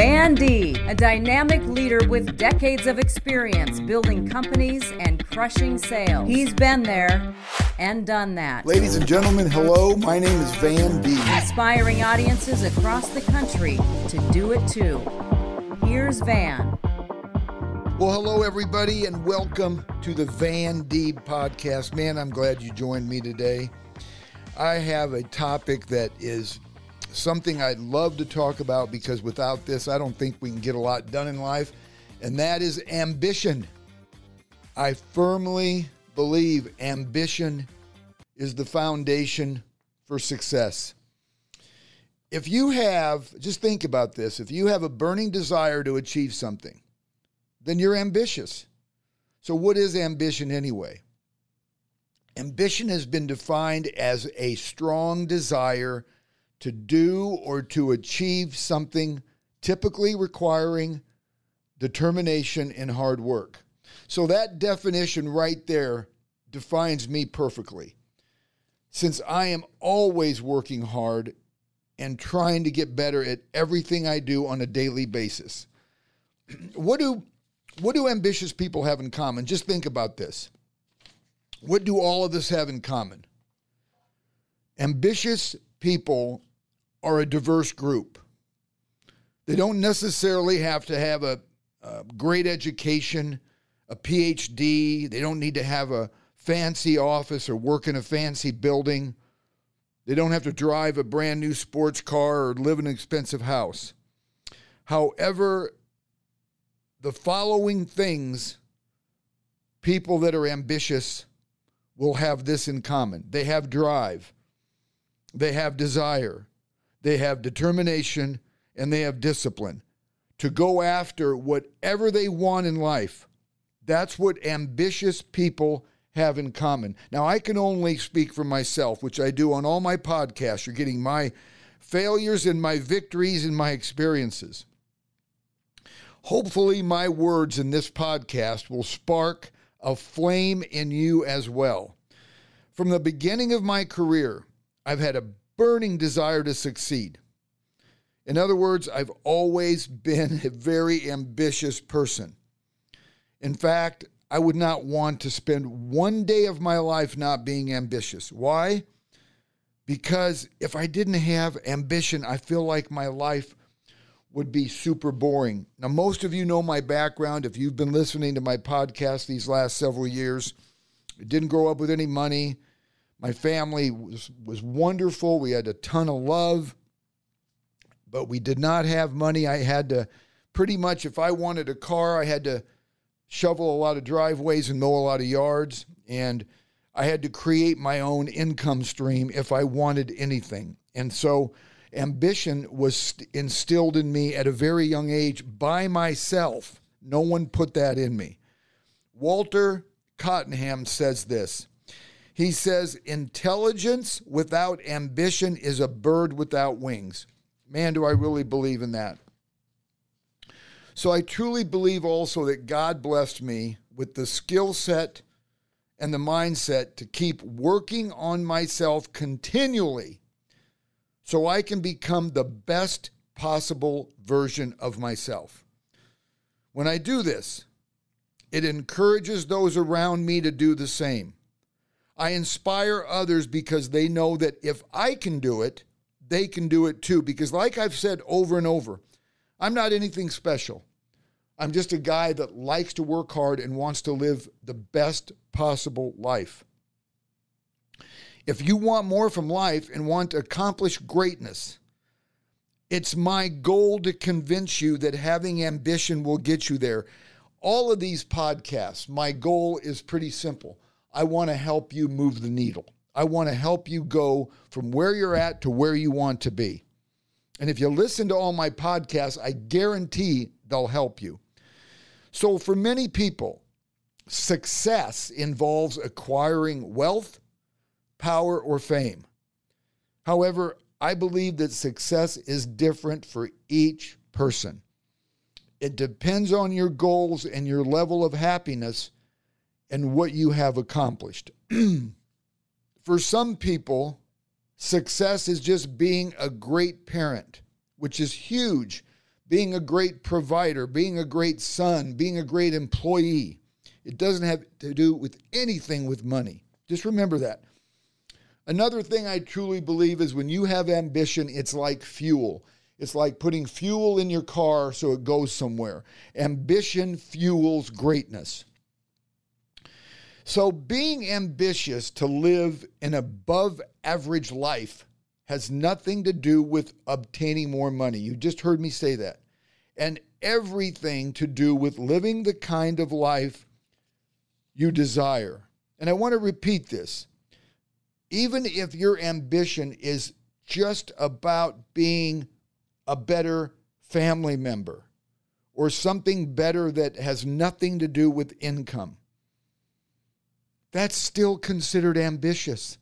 Van Deeb, a dynamic leader with decades of experience building companies and crushing sales. He's been there and done that. Ladies and gentlemen, hello. My name is Van Deeb. Inspiring audiences across the country to do it too. Here's Van. Well, hello, everybody, and welcome to the Van Deeb podcast. Man, I'm glad you joined me today. I have a topic that is something I'd love to talk about because without this, I don't think we can get a lot done in life, and that is ambition. I firmly believe ambition is the foundation for success. If you have, just think about this if you have a burning desire to achieve something, then you're ambitious. So, what is ambition anyway? Ambition has been defined as a strong desire to do or to achieve something, typically requiring determination and hard work. So, that definition right there defines me perfectly. Since I am always working hard and trying to get better at everything I do on a daily basis. What do what do ambitious people have in common? Just think about this. What do all of us have in common? Ambitious people are a diverse group. They don't necessarily have to have a, a great education, a PhD. They don't need to have a fancy office or work in a fancy building. They don't have to drive a brand new sports car or live in an expensive house. However, the following things people that are ambitious will have this in common they have drive, they have desire, they have determination, and they have discipline to go after whatever they want in life. That's what ambitious people have in common. Now, I can only speak for myself, which I do on all my podcasts. You're getting my failures and my victories and my experiences. Hopefully, my words in this podcast will spark a flame in you as well. From the beginning of my career, I've had a burning desire to succeed. In other words, I've always been a very ambitious person. In fact, I would not want to spend one day of my life not being ambitious. Why? Because if I didn't have ambition, I feel like my life would be super boring. Now, most of you know my background. If you've been listening to my podcast these last several years, I didn't grow up with any money. My family was, was wonderful. We had a ton of love, but we did not have money. I had to pretty much, if I wanted a car, I had to shovel a lot of driveways and mow a lot of yards. And I had to create my own income stream if I wanted anything. And so, ambition was instilled in me at a very young age by myself. No one put that in me. Walter Cottingham says this. He says, Intelligence without ambition is a bird without wings. Man, do I really believe in that. So I truly believe also that God blessed me with the skill set and the mindset to keep working on myself continually so I can become the best possible version of myself. When I do this, it encourages those around me to do the same. I inspire others because they know that if I can do it, they can do it too. Because, like I've said over and over, I'm not anything special. I'm just a guy that likes to work hard and wants to live the best possible life. If you want more from life and want to accomplish greatness, it's my goal to convince you that having ambition will get you there. All of these podcasts, my goal is pretty simple. I want to help you move the needle. I want to help you go from where you're at to where you want to be. And if you listen to all my podcasts, I guarantee they'll help you. So, for many people, success involves acquiring wealth, power, or fame. However, I believe that success is different for each person. It depends on your goals and your level of happiness and what you have accomplished. for some people, success is just being a great parent, which is huge being a great provider, being a great son, being a great employee. It doesn't have to do with anything with money. Just remember that. Another thing I truly believe is when you have ambition, it's like fuel. It's like putting fuel in your car so it goes somewhere. Ambition fuels greatness. So, being ambitious to live an above average life has nothing to do with obtaining more money. You just heard me say that. And everything to do with living the kind of life you desire. And I want to repeat this. Even if your ambition is just about being a better family member or something better that has nothing to do with income, that's still considered ambitious.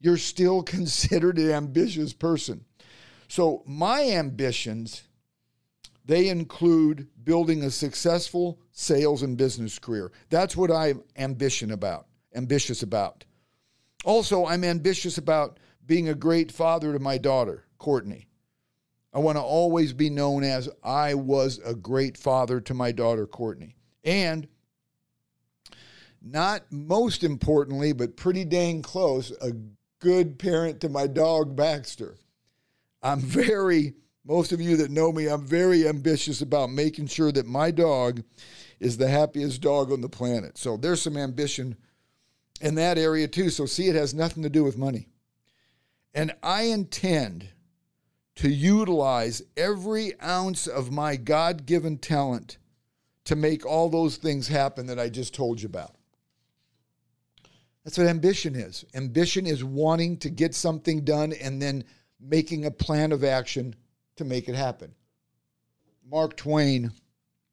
You're still considered an ambitious person. So, my ambitions, they include building a successful sales and business career. That's what I'm ambition about, ambitious about. Also, I'm ambitious about being a great father to my daughter, Courtney. I want to always be known as I was a great father to my daughter, Courtney. And not most importantly, but pretty dang close, a good parent to my dog, Baxter. I'm very, most of you that know me, I'm very ambitious about making sure that my dog is the happiest dog on the planet. So there's some ambition in that area too. So see, it has nothing to do with money. And I intend to utilize every ounce of my God given talent to make all those things happen that I just told you about. That's what ambition is. Ambition is wanting to get something done and then making a plan of action to make it happen. Mark Twain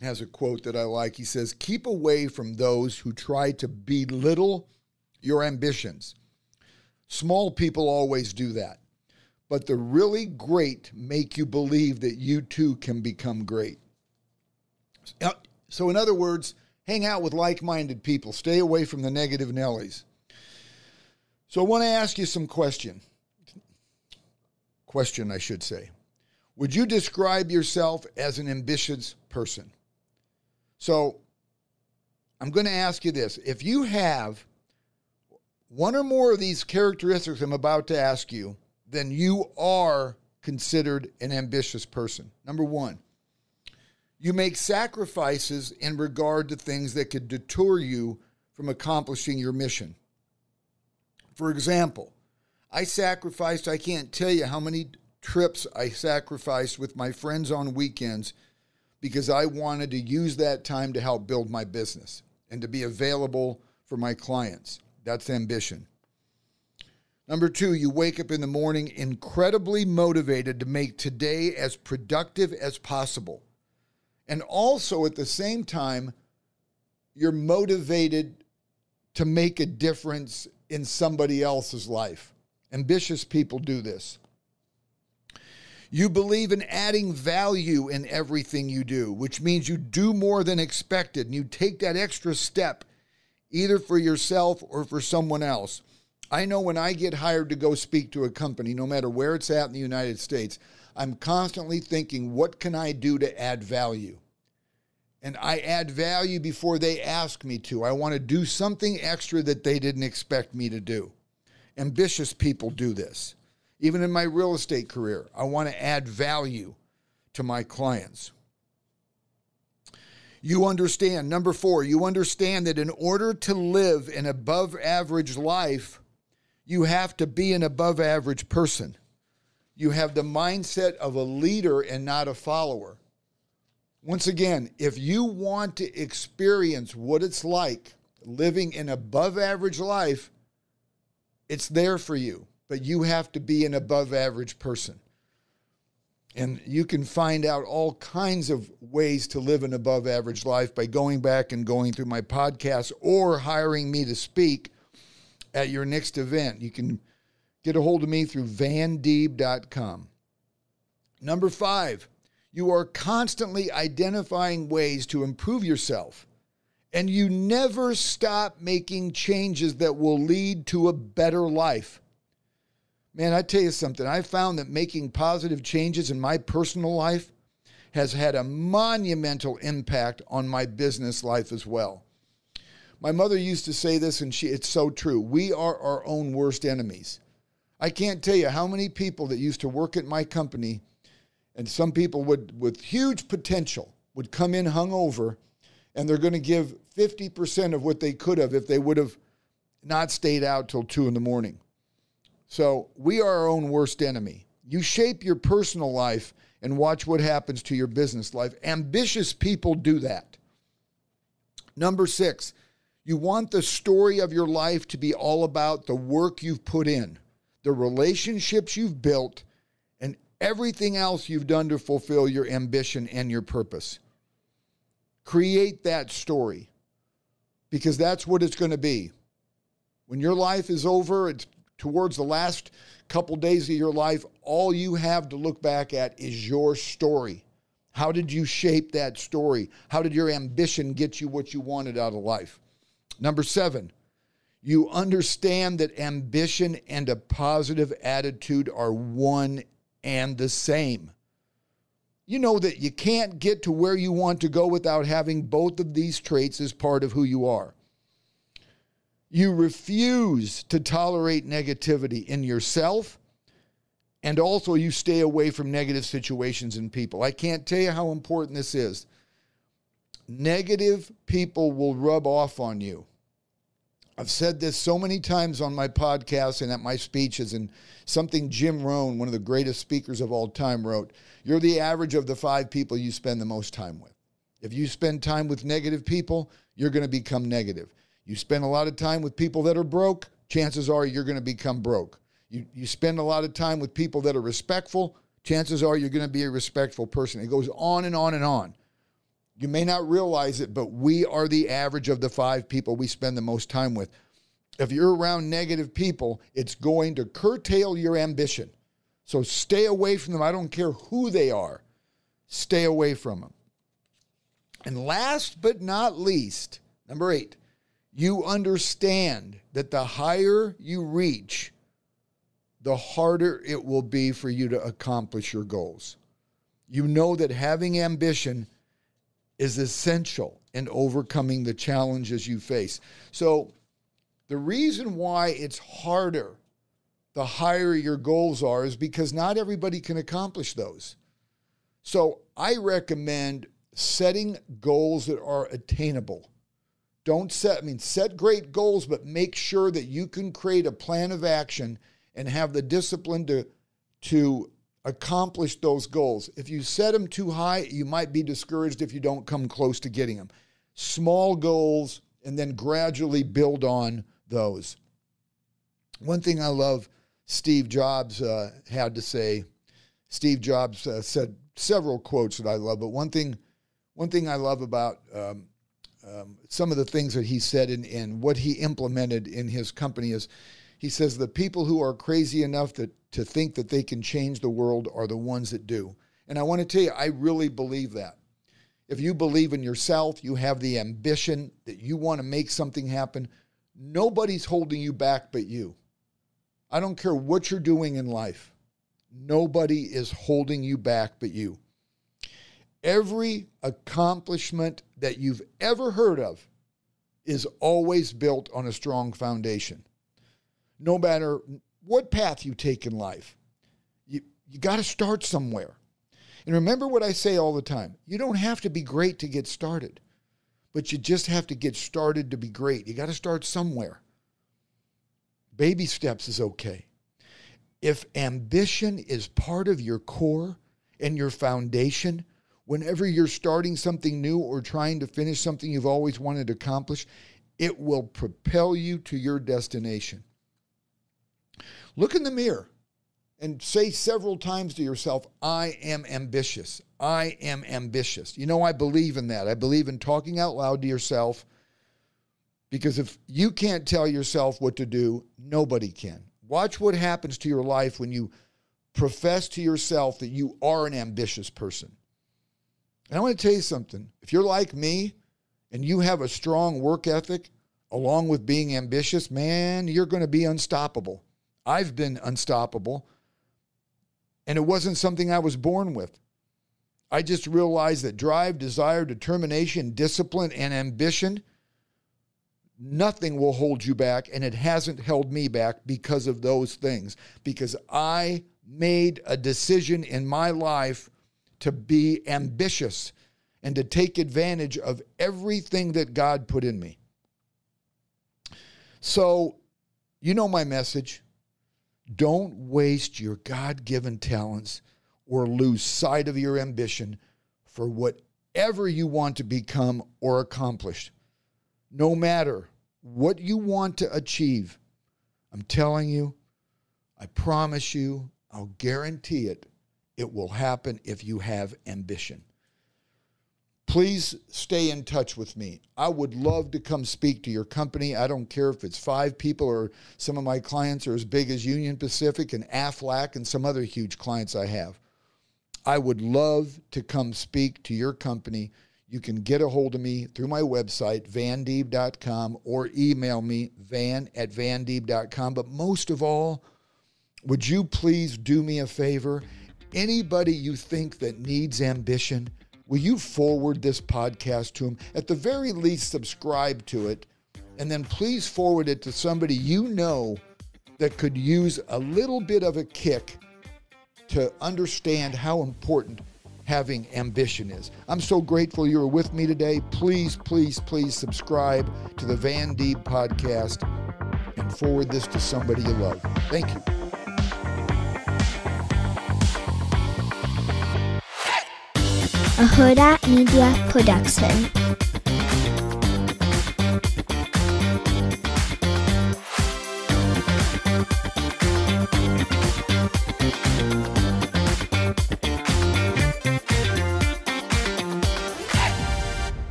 has a quote that I like. He says, Keep away from those who try to belittle your ambitions. Small people always do that. But the really great make you believe that you too can become great. So, in other words, hang out with like minded people, stay away from the negative Nellies. So I want to ask you some question. Question, I should say. Would you describe yourself as an ambitious person? So I'm going to ask you this. If you have one or more of these characteristics I'm about to ask you, then you are considered an ambitious person. Number one, you make sacrifices in regard to things that could deter you from accomplishing your mission. For example, I sacrificed, I can't tell you how many trips I sacrificed with my friends on weekends because I wanted to use that time to help build my business and to be available for my clients. That's ambition. Number two, you wake up in the morning incredibly motivated to make today as productive as possible. And also at the same time, you're motivated to make a difference in somebody else's life. Ambitious people do this. You believe in adding value in everything you do, which means you do more than expected and you take that extra step either for yourself or for someone else. I know when I get hired to go speak to a company, no matter where it's at in the United States, I'm constantly thinking, what can I do to add value? And I add value before they ask me to. I want to do something extra that they didn't expect me to do. Ambitious people do this. Even in my real estate career, I want to add value to my clients. You understand, number four, you understand that in order to live an above average life, you have to be an above average person. You have the mindset of a leader and not a follower. Once again, if you want to experience what it's like living an above average life, it's there for you, but you have to be an above average person. And you can find out all kinds of ways to live an above average life by going back and going through my podcast or hiring me to speak at your next event. You can get a hold of me through vandeeb.com. Number five, you are constantly identifying ways to improve yourself, and you never stop making changes that will lead to a better life. Man, I tell you something, I found that making positive changes in my personal life has had a monumental impact on my business life as well. My mother used to say this, and she, it's so true. We are our own worst enemies. I can't tell you how many people that used to work at my company, and some people would, with huge potential, would come in hungover, and they're going to give 50% of what they could have if they would have not stayed out till two in the morning. So we are our own worst enemy. You shape your personal life and watch what happens to your business life. Ambitious people do that. Number six, you want the story of your life to be all about the work you've put in, the relationships you've built, everything else you've done to fulfill your ambition and your purpose. Create that story because that's what it's going to be. When your life is over, it's towards the last couple days of your life, all you have to look back at is your story. How did you shape that story? How did your ambition get you what you wanted out of life? Number seven, you understand that ambition and a positive attitude are one and the same. You know that you can't get to where you want to go without having both of these traits as part of who you are. You refuse to tolerate negativity in yourself, and also you stay away from negative situations and people. I can't tell you how important this is negative people will rub off on you. I've said this so many times on my podcast and at my speeches, and something Jim Rohn, one of the greatest speakers of all time, wrote You're the average of the five people you spend the most time with. If you spend time with negative people, you're going to become negative. You spend a lot of time with people that are broke, chances are you're going to become broke. You, you spend a lot of time with people that are respectful, chances are you're going to be a respectful person. It goes on and on and on. You may not realize it, but we are the average of the five people we spend the most time with. If you're around negative people, it's going to curtail your ambition. So stay away from them. I don't care who they are, stay away from them. And last but not least, number eight, you understand that the higher you reach, the harder it will be for you to accomplish your goals. You know that having ambition is essential in overcoming the challenges you face. So, the reason why it's harder the higher your goals are is because not everybody can accomplish those. So, I recommend setting goals that are attainable. Don't set, I mean, set great goals, but make sure that you can create a plan of action and have the discipline to, to accomplish those goals. If you set them too high, you might be discouraged if you don't come close to getting them. Small goals and then gradually build on those. One thing I love Steve Jobs uh, had to say, Steve Jobs uh, said several quotes that I love, but one thing, one thing I love about um, um, some of the things that he said and what he implemented in his company is he says the people who are crazy enough that to think that they can change the world are the ones that do. And I want to tell you, I really believe that. If you believe in yourself, you have the ambition that you want to make something happen, nobody's holding you back but you. I don't care what you're doing in life. Nobody is holding you back but you. Every accomplishment that you've ever heard of is always built on a strong foundation no matter what path you take in life, you, you got to start somewhere. And remember what I say all the time you don't have to be great to get started, but you just have to get started to be great. You got to start somewhere. Baby steps is okay. If ambition is part of your core and your foundation, whenever you're starting something new or trying to finish something you've always wanted to accomplish, it will propel you to your destination. Look in the mirror and say several times to yourself, I am ambitious. I am ambitious. You know, I believe in that. I believe in talking out loud to yourself because if you can't tell yourself what to do, nobody can. Watch what happens to your life when you profess to yourself that you are an ambitious person. And I want to tell you something. If you're like me and you have a strong work ethic along with being ambitious, man, you're going to be unstoppable. I've been unstoppable. And it wasn't something I was born with. I just realized that drive, desire, determination, discipline, and ambition, nothing will hold you back. And it hasn't held me back because of those things. Because I made a decision in my life to be ambitious and to take advantage of everything that God put in me. So, you know my message. Don't waste your God given talents or lose sight of your ambition for whatever you want to become or accomplish. No matter what you want to achieve, I'm telling you, I promise you, I'll guarantee it, it will happen if you have ambition. Please stay in touch with me. I would love to come speak to your company. I don't care if it's five people or some of my clients are as big as Union Pacific and Aflac and some other huge clients I have. I would love to come speak to your company. You can get a hold of me through my website, vandeeb.com, or email me, van at vandeeb.com. But most of all, would you please do me a favor? Anybody you think that needs ambition, will you forward this podcast to them? At the very least, subscribe to it. And then please forward it to somebody you know that could use a little bit of a kick to understand how important having ambition is. I'm so grateful you were with me today. Please, please, please subscribe to the Van Deeb podcast and forward this to somebody you love. Thank you. A Hurrdat Media Production.